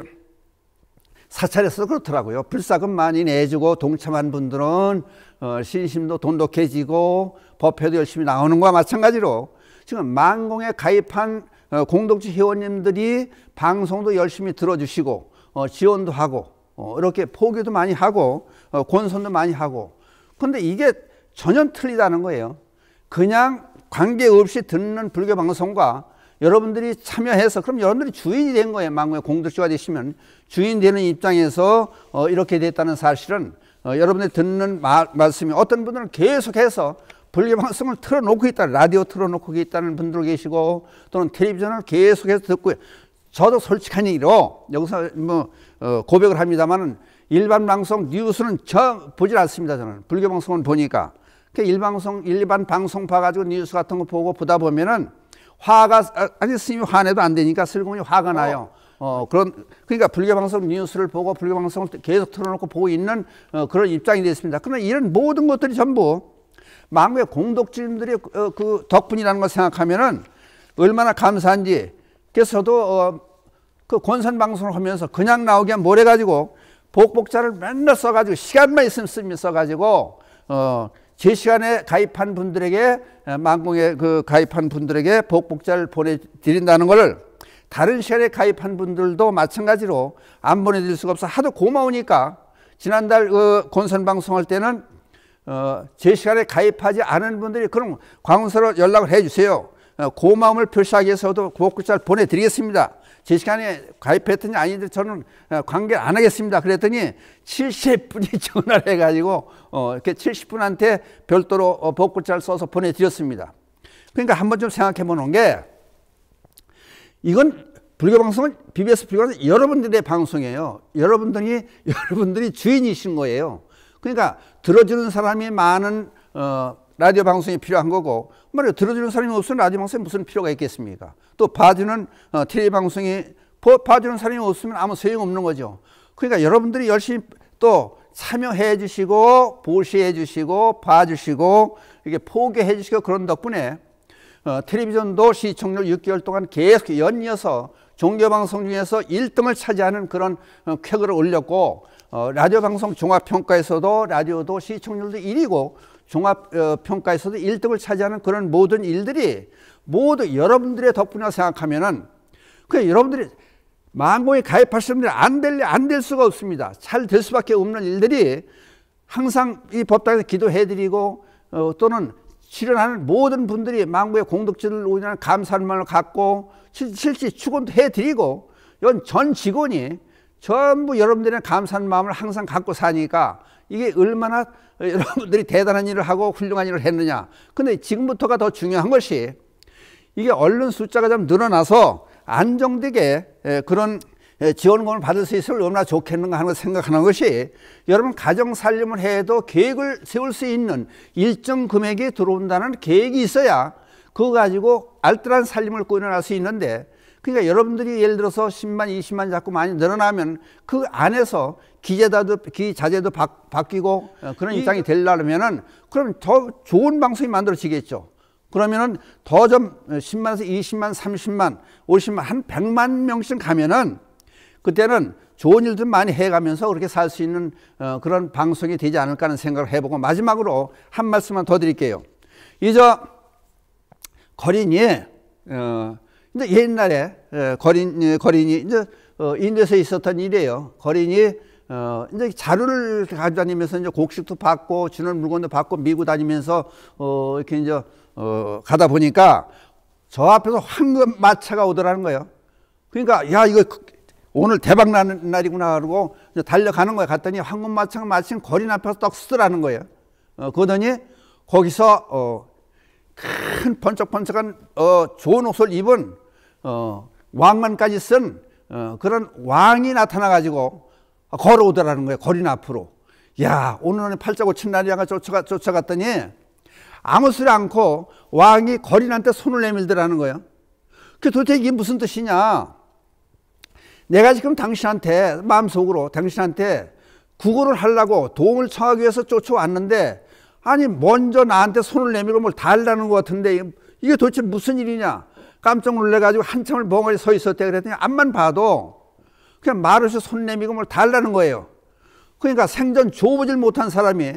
S1: 사찰에서 그렇더라고요. 불사금 많이 내주고 동참한 분들은 어, 신심도 돈독해지고 법회도 열심히 나오는 것과 마찬가지로 지금 만공에 가입한 어, 공동체 회원님들이 방송도 열심히 들어주시고 어, 지원도 하고 어, 이렇게 포기도 많이 하고 어, 권선도 많이 하고 근데 이게 전혀 틀리다는 거예요. 그냥 관계없이 듣는 불교 방송과 여러분들이 참여해서 그럼 여러분들이 주인이 된 거예요. 만국의 공덕주가 되시면 주인 되는 입장에서 어, 이렇게 됐다는 사실은 어, 여러분들이 듣는 마, 말씀이 어떤 분들은 계속해서 불교 방송을 틀어놓고 있다. 라디오 틀어놓고 있다는 분들 계시고 또는 텔레비전을 계속해서 듣고 저도 솔직한 얘기로 여기서 뭐 어, 고백을 합니다만은 일반 방송 뉴스는 저 보질 않습니다. 저는 불교 방송은 보니까 그 일방송 일반 방송 봐가지고 뉴스 같은 거 보고 보다 보면은 화가 아, 아니 스님이 화내도 안 되니까 슬그머니 화가 나요. 어, 그런, 그러니까 불교방송 뉴스를 보고 불교방송을 계속 틀어놓고 보고 있는 어, 그런 입장이 됐습니다. 그러나 이런 모든 것들이 전부 망국의 공덕주님들의 어, 그 덕분이라는 걸 생각하면은 얼마나 감사한지. 그래서 저도 어, 그 권선 방송을 하면서 그냥 나오게 뭘 해가지고 복복자를 맨날 써가지고 시간만 있으면 쓰면 써가지고 어, 제 시간에 가입한 분들에게 망공에 그 가입한 분들에게 복복자를 보내드린다는 것을 다른 시간에 가입한 분들도 마찬가지로 안 보내드릴 수가 없어 하도 고마우니까 지난달 그 권선 방송할 때는 어, 제 시간에 가입하지 않은 분들이 그럼 광운서로 연락을 해주세요. 어, 고마움을 표시하기 위해서도 구호글자를 보내드리겠습니다. 제 시간에 가입했더니 아닌데 저는 어, 관계 안 하겠습니다. 그랬더니 70분이 전화를 해가지고 어, 이렇게 70분한테 별도로 어, 복글자를 써서 보내드렸습니다. 그러니까 한번 좀 생각해 보는 게 이건 불교 방송은 BBS 불교는 여러분들의 방송이에요. 여러분들이 여러분들이 주인이신 거예요. 그러니까 들어주는 사람이 많은 어, 라디오 방송이 필요한 거고 말이야 들어주는 사람이 없으면 라디오 방송에 무슨 필요가 있겠습니까? 또 봐주는 어, 텔레비 방송이 봐주는 사람이 없으면 아무 소용 없는 거죠. 그러니까 여러분들이 열심히 또 참여해 주시고 보시해 주시고 봐주시고 이렇게 포기해 주시고 그런 덕분에 어, 텔레비전도 시청률 6개월 동안 계속 연이어서 종교 방송 중에서 1등을 차지하는 그런 어, 쾌거를 올렸고 어, 라디오 방송 종합 평가에서도 라디오도 시청률도 1위고 종합평가에서도 어, 1등을 차지하는 그런 모든 일들이 모두 여러분들의 덕분이라고 생각하면은 그 여러분들이 망공에 가입하시는 분들이 안 될, 안 될 수가 없습니다. 잘 될 수밖에 없는 일들이 항상 이 법당에서 기도해드리고 어, 또는 출연하는 모든 분들이 망부의 공덕지를 우리는 감사할 갖고 실제 축원도 해드리고 이건 전 직원이 전부 여러분들의 감사한 마음을 항상 갖고 사니까 이게 얼마나 여러분들이 대단한 일을 하고 훌륭한 일을 했느냐. 근데 지금부터가 더 중요한 것이 이게 얼른 숫자가 좀 늘어나서 안정되게 그런 지원금을 받을 수 있으면 얼마나 좋겠는가 하는 걸 생각하는 것이 여러분 가정 살림을 해도 계획을 세울 수 있는 일정 금액이 들어온다는 계획이 있어야 그거 가지고 알뜰한 살림을 꾸려날 수 있는데 그러니까 여러분들이 예를 들어서 10만, 20만 자꾸 많이 늘어나면 그 안에서 기재다도 기자재도 바, 바뀌고 어, 그런 입장이 되려면은 그럼 더 좋은 방송이 만들어지겠죠. 그러면은 더 좀 10만에서 20만, 30만, 50만, 한 100만 명씩 가면은 그때는 좋은 일들 많이 해가면서 그렇게 살 수 있는 어, 그런 방송이 되지 않을까 하는 생각을 해보고 마지막으로 한 말씀만 더 드릴게요. 이제 거린이 어, 이제 옛날에 예, 거린 거린이 이제 어, 인도에서 있었던 일이에요. 거린이 어, 이제 자루를 가져다니면서 이제 곡식도 받고 주는 물건도 받고 미고 다니면서 어, 이렇게 이제 어, 가다 보니까 저 앞에서 황금 마차가 오더라는 거예요. 그러니까 야 이거 오늘 대박 나는 날이구나 그러고 달려가는 거예요. 갔더니 황금 마차가 마침 거린 앞에서 딱 쓰더라는 거예요. 어, 그러더니 거기서 어, 큰 번쩍번쩍한 어, 좋은 옷을 입은 어, 왕만까지 쓴 어, 그런 왕이 나타나 가지고 걸어오더라는 거예요. 거린 앞으로. 야, 오늘은 팔자고 친 날이야가 쫓아가, 쫓아갔더니 아무 소리 않고 왕이 거린한테 손을 내밀더라는 거예요. 그 도대체 이게 무슨 뜻이냐? 내가 지금 당신한테 마음속으로 당신한테 구걸을 하려고 도움을 청하기 위해서 쫓아왔는데 아니 먼저 나한테 손을 내밀고 뭘 달라는 것 같은데 이게 도대체 무슨 일이냐? 깜짝 놀래가지고 한참을 멍하니 서 있었대 그랬더니 앞만 봐도 그냥 말없이 손 내밀고 뭘 달라는 거예요. 그러니까 생전 줘보질 못한 사람이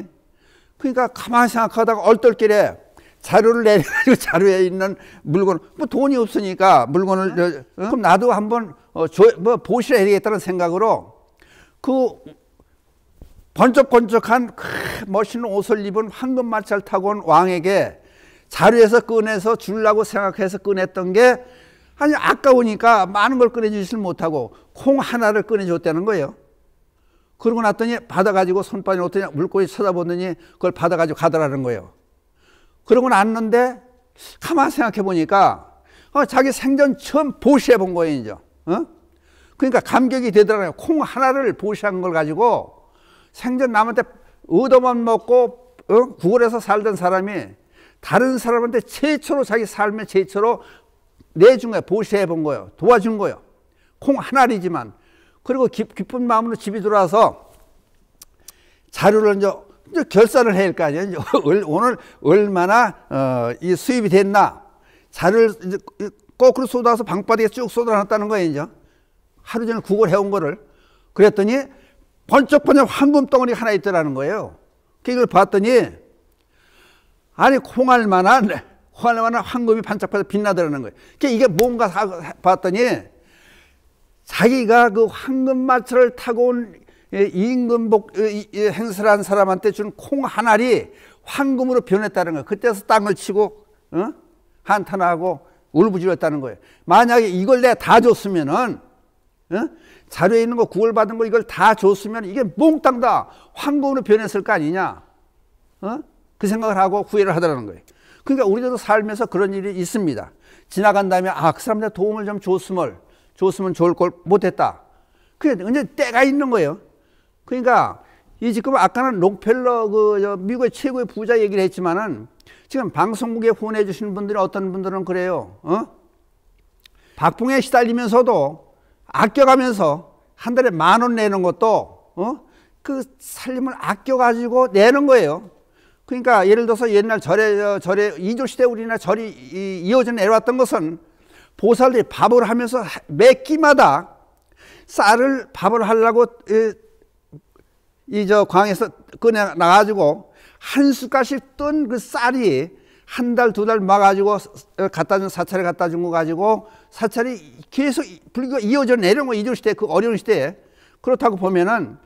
S1: 그러니까 가만히 생각하다가 얼떨결에 자료를 내려가지고 자료에 있는 물건, 뭐 돈이 없으니까 물건을, 어? 그럼 나도 한번, 어, 줘, 뭐, 보시라 해야겠다는 생각으로 그 번쩍번쩍한 멋있는 옷을 입은 황금 마차를 타고 온 왕에게 자루에서 꺼내서 주려고 생각해서 꺼냈던 게 아니 아까우니까 많은 걸 꺼내주질 못하고 콩 하나를 꺼내줬다는 거예요. 그러고 났더니 받아가지고 손바닥에 놓더니 물고기 쳐다보더니 그걸 받아가지고 가더라는 거예요. 그러고 났는데 가만 생각해 보니까 어, 자기 생전 처음 보시해 본 거예요, 이제. 어? 그러니까 감격이 되더라고요. 콩 하나를 보시한 걸 가지고 생전 남한테 얻어만 먹고 어? 구걸해서 살던 사람이 다른 사람한테 최초로 자기 삶의 최초로 내준 거예요. 보시해 본 거예요. 도와준 거예요. 콩 하나리지만. 그리고 기, 쁜 마음으로 집에 들어와서 자료를 이제, 이제 결산을 해야 할 거 아니에요. 오늘 얼마나 어, 이 수입이 됐나. 자료를 이제 거꾸로 쏟아서 방바닥에 쭉 쏟아놨다는 거예요. 이제. 하루 종일 구걸 해온 거를. 그랬더니 번쩍번쩍 황금 덩어리 하나 있더라는 거예요. 그걸 봤더니 아니 콩알 만한 콩알 만한 황금이 반짝반짝 빛나더라는 거예요. 그러니까 이게 뭔가 봤더니 자기가 그 황금 마차를 타고 온 임금복 행설한 사람한테 준 콩 한 알이 황금으로 변했다는 거예요. 그때서 땅을 치고 어? 한탄하고 울부짖었다는 거예요. 만약에 이걸 내가 다 줬으면은 어? 자료에 있는 거 구걸받은 거 이걸 다 줬으면 이게 몽땅 다 황금으로 변했을 거 아니냐? 어? 그 생각을 하고 후회를 하더라는 거예요. 그러니까 우리도 살면서 그런 일이 있습니다. 지나간 다음에 아, 그 사람한테 도움을 좀 줬으면, 줬으면 좋을 걸 못했다. 그게 이제 때가 있는 거예요. 그러니까 이 지금 아까는 록펠러 그 미국의 최고의 부자 얘기를 했지만은 지금 방송국에 후원해 주시는 분들이 어떤 분들은 그래요. 어? 박봉에 시달리면서도 아껴가면서 한 달에 만 원 내는 것도 어? 그 살림을 아껴가지고 내는 거예요. 그러니까 예를 들어서 옛날 절에 절에 이조 시대 우리나라 절이 이어져 내려왔던 것은 보살들이 밥을 하면서 매 끼마다 쌀을 밥을 하려고 이 저 광에서 꺼내 나가지고 한 숟갈씩 뜬 그 쌀이 한 달 두 달 막아가지고 갖다 준 사찰에 갖다 준 거 가지고 사찰이 계속 불교가 이어져 내려온 거 이조 시대 그 어려운 시대에. 그렇다고 보면은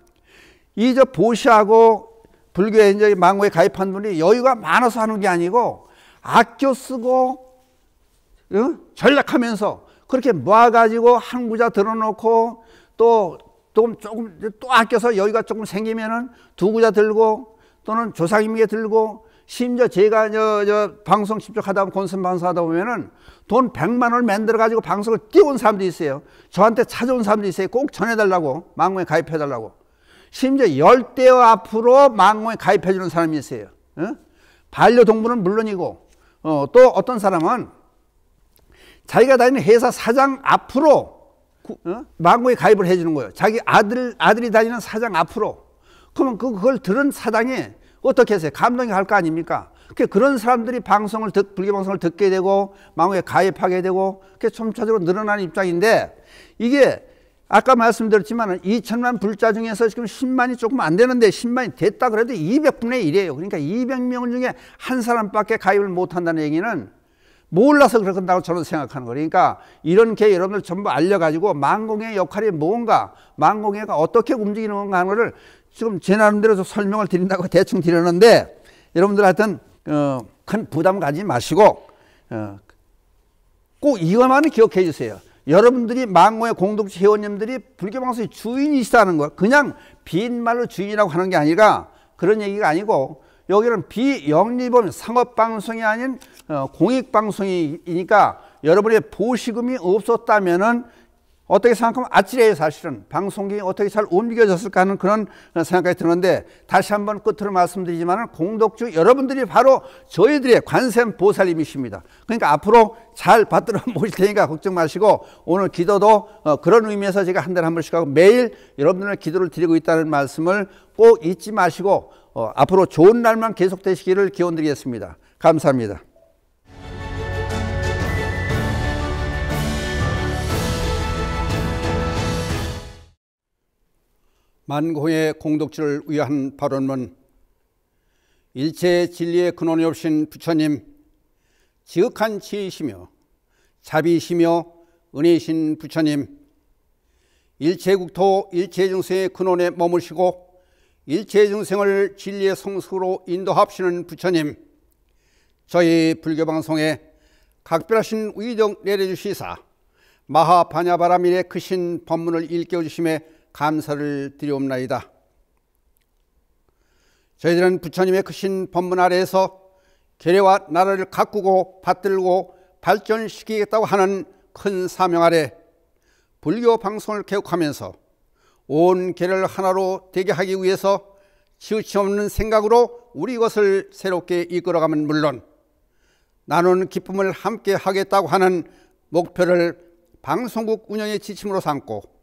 S1: 이 저 보시하고 불교에 이제 망고에 가입한 분이 여유가 많아서 하는 게 아니고 아껴 쓰고 어? 전략하면서 그렇게 모아가지고 한 구자 들어놓고 또, 또 조금 또 아껴서 여기가 조금 생기면은 두 구자 들고 또는 조상님에게 들고 심지어 제가 저, 저 방송 집중하다 보면 콘선 방송하다 보면은 돈 100만 원을 만들어 가지고 방송을 띄운 사람도 있어요. 저한테 찾아온 사람도 있어요. 꼭 전해달라고 망고에 가입해달라고. 심지어 열대어 앞으로 망고에 가입해주는 사람이 있어요. 어? 반려동물은 물론이고 어, 또 어떤 사람은 자기가 다니는 회사 사장 앞으로 어? 망고에 가입을 해주는 거예요. 자기 아들 아들이 다니는 사장 앞으로. 그러면 그, 그걸 들은 사장이 어떻게 했어요? 감동이 할 거 아닙니까? 그런 사람들이 방송을 듣, 불교 방송을 듣게 되고 망고에 가입하게 되고 그게 점차적으로 늘어나는 입장인데 이게 아까 말씀드렸지만 2천만 불자 중에서 지금 10만이 조금 안 되는데 10만이 됐다 그래도 200분의 1이에요. 그러니까 200명 중에 한 사람밖에 가입을 못 한다는 얘기는 몰라서 그런다고 저는 생각하는 거예요. 그러니까 이런 게 여러분들 전부 알려가지고 망공의 역할이 뭔가, 망공회가 어떻게 움직이는 건가 하는 거를 지금 제 나름대로 설명을 드린다고 대충 드렸는데 여러분들 하여튼 어, 큰 부담 가지 마시고 어, 꼭 이것만은 기억해 주세요. 여러분들이 망고의 공동체 회원님들이 불교방송의 주인이시다는 거 그냥 빈말로 주인이라고 하는 게 아니라 그런 얘기가 아니고 여기는 비영리범 상업방송이 아닌 어, 공익방송이니까 여러분의 보시금이 없었다면 은 어떻게 생각하면 아찔해요 사실은. 방송국이 어떻게 잘 옮겨졌을까 하는 그런 생각이 드는데 다시 한번 끝으로 말씀드리지만 공덕주 여러분들이 바로 저희들의 관샘 보살님이십니다. 그러니까 앞으로 잘 받들어 모실 테니까 걱정 마시고 오늘 기도도 어, 그런 의미에서 제가 한 달에 한 번씩 하고 매일 여러분들의 기도를 드리고 있다는 말씀을 꼭 잊지 마시고 어, 앞으로 좋은 날만 계속 되시기를 기원 드리겠습니다. 감사합니다 만공의 공덕지를 위한 발언문 일체 진리의 근원이 없신 부처님 지극한 지혜이시며 자비이시며 은혜이신 부처님 일체 국토 일체 중생의 근원에 머무시고 일체 중생을 진리의 성수로 인도합시는 부처님 저희 불교방송에 각별하신 의정 내려주시사 마하바냐바라밀의 크신 법문을 일깨워주심에 감사를 드리옵나이다. 저희들은 부처님의 크신 법문 아래에서 계례와 나라를 가꾸고 받들고 발전시키겠다고 하는 큰 사명 아래 불교 방송을 개혁하면서 온 계를 하나로 되게 하기 위해서 치우치 없는 생각으로 우리 것을 새롭게 이끌어가면 물론 나누는 기쁨을 함께 하겠다고 하는 목표를 방송국 운영의 지침으로 삼고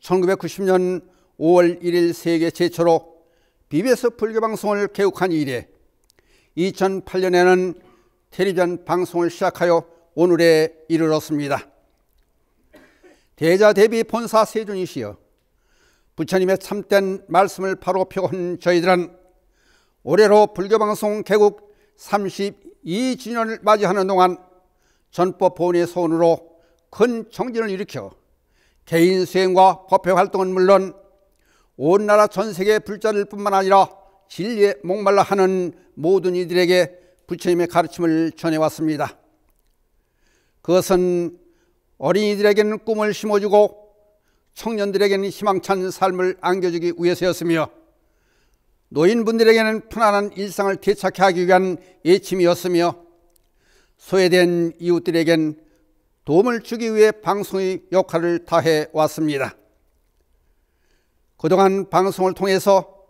S1: 1990년 5월 1일 세계 최초로 BBS 불교 방송을 개국한 이래 2008년에는 텔레비전 방송을 시작하여 오늘에 이르렀습니다. 대자 대비 본사 세존이시여 부처님의 참된 말씀을 바로 펴온 저희들은 올해로 불교방송 개국 32주년을 맞이하는 동안 전법 본의 손으로 큰 정진을 일으켜 개인 수행과 법회 활동은 물론 온 나라 전 세계 불자들 뿐만 아니라 진리에 목말라 하는 모든 이들에게 부처님의 가르침을 전해왔습니다. 그것은 어린이들에게는 꿈을 심어주고 청년들에게는 희망찬 삶을 안겨주기 위해서였으며 노인분들에게는 편안한 일상을 되찾게 하기 위한 예침이었으며 소외된 이웃들에겐 도움을 주기 위해 방송의 역할을 다해 왔습니다. 그동안 방송을 통해서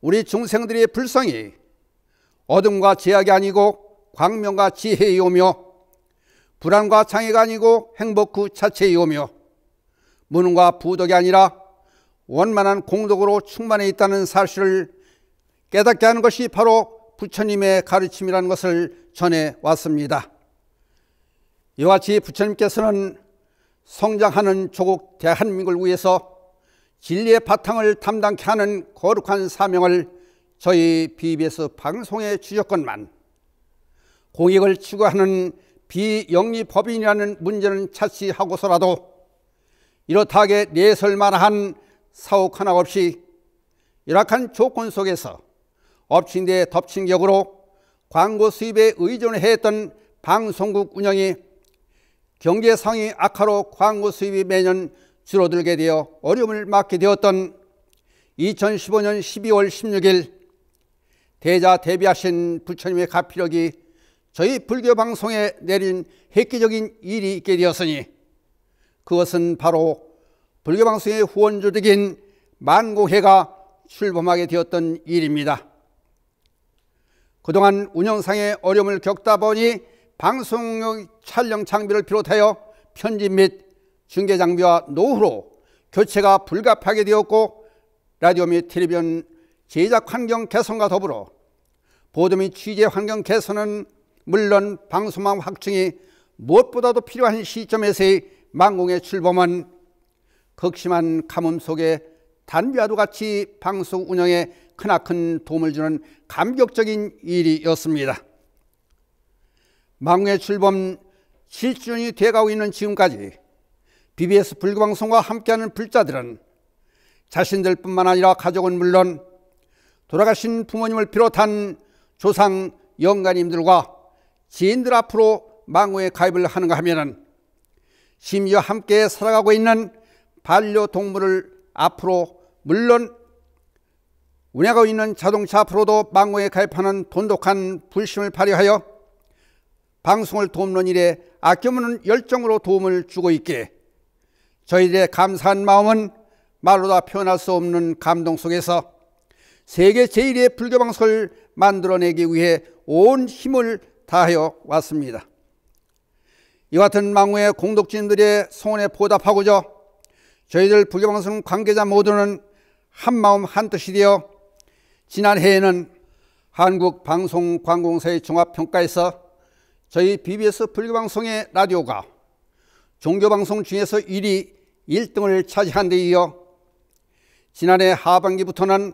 S1: 우리 중생들의 불성이 어둠과 제약이 아니고 광명과 지혜이오며 불안과 장애가 아니고 행복 그 자체이오며 무능과 부덕이 아니라 원만한 공덕으로 충만해 있다는 사실을 깨닫게 하는 것이 바로 부처님의 가르침이라는 것을 전해 왔습니다. 이와 같이 부처님께서는 성장하는 조국 대한민국을 위해서 진리의 바탕을 담당케 하는 거룩한 사명을 저희 BBS 방송에 주셨건만 공익을 추구하는 비영리법인이라는 문제는 차치하고서라도 이렇다하게 내설만한 사옥 하나 없이 열악한 조건 속에서 엎친 데 덮친 격으로 광고 수입에 의존했던 방송국 운영이 경제 상황이 악화로 광고 수입이 매년 줄어들게 되어 어려움을 맞게 되었던 2015년 12월 16일 대자 데뷔하신 부처님의 가피력이 저희 불교 방송에 내린 획기적인 일이 있게 되었으니 그것은 바로 불교 방송의 후원조직인 만고회가 출범하게 되었던 일입니다. 그동안 운영상의 어려움을 겪다 보니 방송용 촬영 장비를 비롯하여 편집 및 중계 장비와 노후로 교체가 불가피하게 되었고 라디오 및 텔레비전 제작 환경 개선과 더불어 보도 및 취재 환경 개선은 물론 방송망 확충이 무엇보다도 필요한 시점에서의 망공의 출범은 극심한 가뭄 속에 단비와도 같이 방송 운영에 크나큰 도움을 주는 감격적인 일이었습니다. 망공의 출범 7주년이 돼가고 있는 지금까지 BBS 불교방송과 함께하는 불자들은 자신들뿐만 아니라 가족은 물론 돌아가신 부모님을 비롯한 조상 영가님들과 지인들 앞으로 망고에 가입을 하는가 하면은 심지어 함께 살아가고 있는 반려동물을 앞으로 물론 운행하고 있는 자동차 앞으로도 망고에 가입하는 돈독한 불심을 발휘하여 방송을 돕는 일에 아껴없는 열정으로 도움을 주고 있기에 저희들의 감사한 마음은 말로 다 표현할 수 없는 감동 속에서 세계 제1의 불교 방송을 만들어내기 위해 온 힘을 다하여 왔습니다. 이 같은 망우의 공덕진들의 소원에 보답하고자 저희들 불교방송 관계자 모두는 한마음 한뜻이 되어 지난해에는 한국방송관공사의 종합평가에서 저희 BBS 불교방송의 라디오가 종교방송 중에서 1위 1등을 차지한 데 이어 지난해 하반기부터는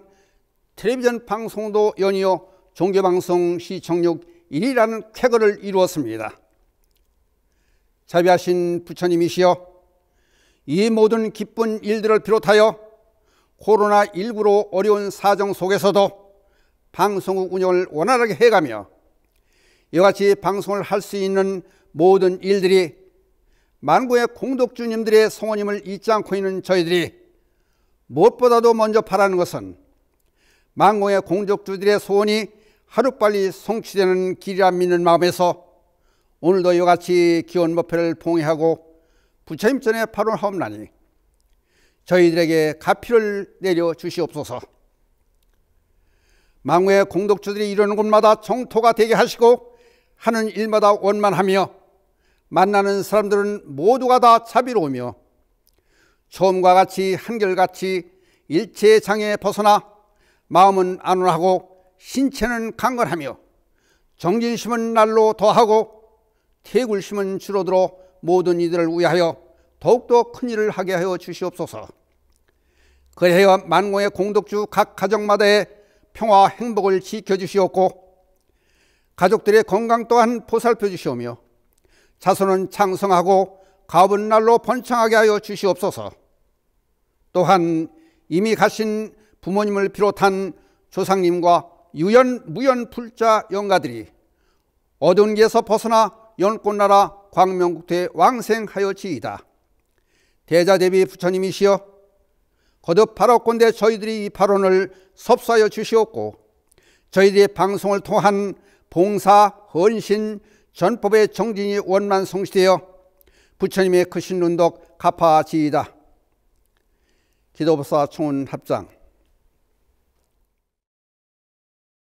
S1: 텔레비전 방송도 연이어 종교방송 시청률 1위라는 쾌거를 이루었습니다. 자비하신 부처님이시여 이 모든 기쁜 일들을 비롯하여 코로나19로 어려운 사정 속에서도 방송국 운영을 원활하게 해가며 이같이 방송을 할 수 있는 모든 일들이 만구의 공덕주님들의 성원임을 잊지 않고 있는 저희들이 무엇보다도 먼저 바라는 것은 만공의 공덕주들의 소원이 하루빨리 성취되는 길이라 믿는 마음에서 오늘도 이같이 기원 목표를 봉해하고 부처님 전에 발언하옵나니 저희들에게 가피를 내려 주시옵소서. 망고의 공덕주들이 이루는 곳마다 정토가 되게 하시고 하는 일마다 원만하며 만나는 사람들은 모두가 다 자비로우며 처음과 같이 한결같이 일체의 장애에 벗어나 마음은 안온하고 신체는 강건하며 정진심은 날로 더하고 태굴심은 줄어들어 모든 이들을 위하여 더욱더 큰 일을 하게 하여 주시옵소서. 그래야 만공의 공덕주 각 가정마다의 평화 행복을 지켜주시옵고 가족들의 건강 또한 보살펴 주시오며 자손은 창성하고 가업은 날로 번창하게 하여 주시옵소서. 또한 이미 가신 부모님을 비롯한 조상님과 유연 무연 풀자 영가들이 어두운 길에서 벗어나 연꽃나라 광명국토에 왕생하여지이다. 대자 대비 부처님이시여 거듭 바라건대 저희들이 이 발언을 섭수하여 주시옵고 저희들의 방송을 통한 봉사, 헌신, 전법의 정진이 원만 성시되어 부처님의 크신 눈덕 갚아지이다. 기도법사 총은 합장